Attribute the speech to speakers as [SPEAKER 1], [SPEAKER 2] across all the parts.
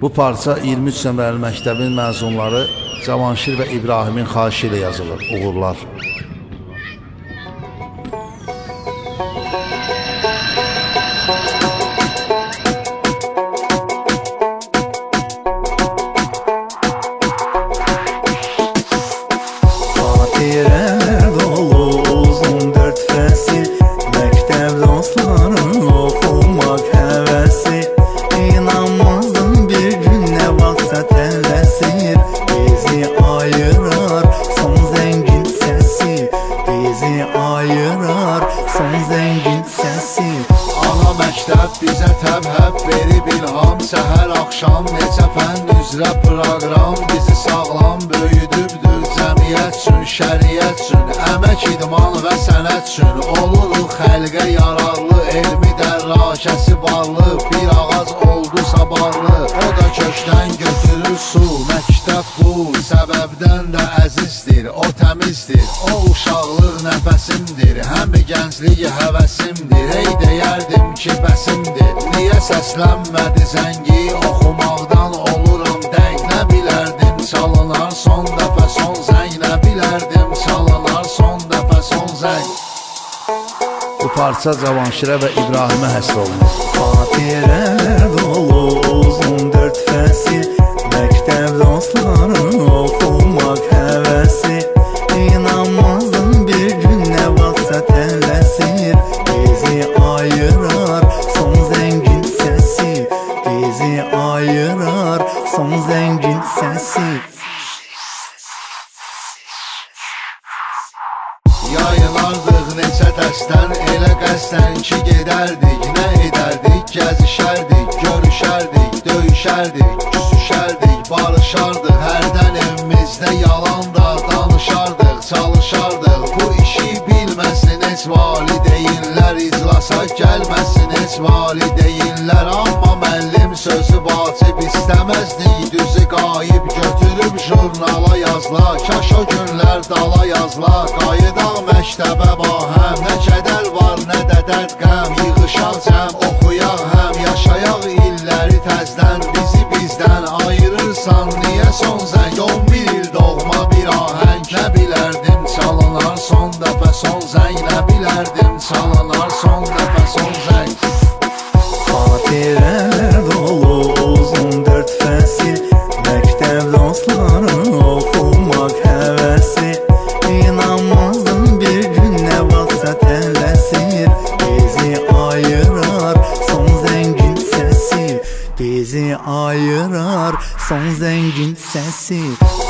[SPEAKER 1] Bu parça 23 nömrəli məktəbin məzunları Cavanşir və İbrahimin xahişi ilə yazılır. Uğurlar.
[SPEAKER 2] Məktəb
[SPEAKER 3] bizə təbhəb verib ilham Səhər axşam neçə fənn üzrə proqram. Bizi sağlam böyüdübdür cəmiyyət üçün, şəriət üçün Əmək, idman və sənət üçün. Oluruq xəlqə yararlı, elmi dərrakəsi varlı. Bir ağac oldu sabarlı, o da kökdən götürür su. Məktəb bu səbəbdən də əzizdir, o təmizdir. O uşaqlıq nəfəsimdir, həm gənclik həvəsimdir. Ey deyərdim ki bəsimdir, niyə səslənmədi zəngi Oxumaqdan oluram dəng, nə bilərdim çalınar son dəfə son zəng Nə bilərdim çalınar son dəfə son zəng
[SPEAKER 1] Bu parça Cavanşirə və İbrahimə həsr olunur.
[SPEAKER 2] Xatirələr dolu Bizi ayırar. Son zəngin səsi
[SPEAKER 3] Yayılardıq neçə dəstən elə qəsdən ki gedərdik Nə edərdik, gəzişərdik, görüşərdik, döyüşərdik Küsüşərdik, barışardıq, hərdən evimizdə yalan da valideynlər Amma müəllim sözü vacib istəməzdik Düzü qayıb götürüb jurnala yazla Kaş o günlər dala yazla. Qayıdaq məktəbə bahəm Nə kədər var, nə də dərd qəm Yığışaq cəm, oxuyaq həm Yaşayaq illəri təzdən Bizi bizdən ayırırsan Niyə son zəng 11 il doğma bir ahəng Nə bilərdim çalınar son dəfə son zəng Nə bilərdim çalınar
[SPEAKER 2] ayırar. Son zengin sesi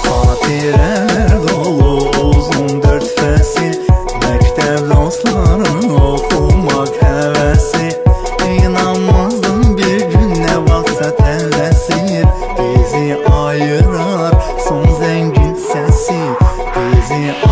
[SPEAKER 2] Hatireler dolu uzun dört fesil. Mektep dostların okumak hevesi. İnanmazdım bir gün ne vaksa tellesir Bizi ayırar. Son zengin sesi Bizi ayırar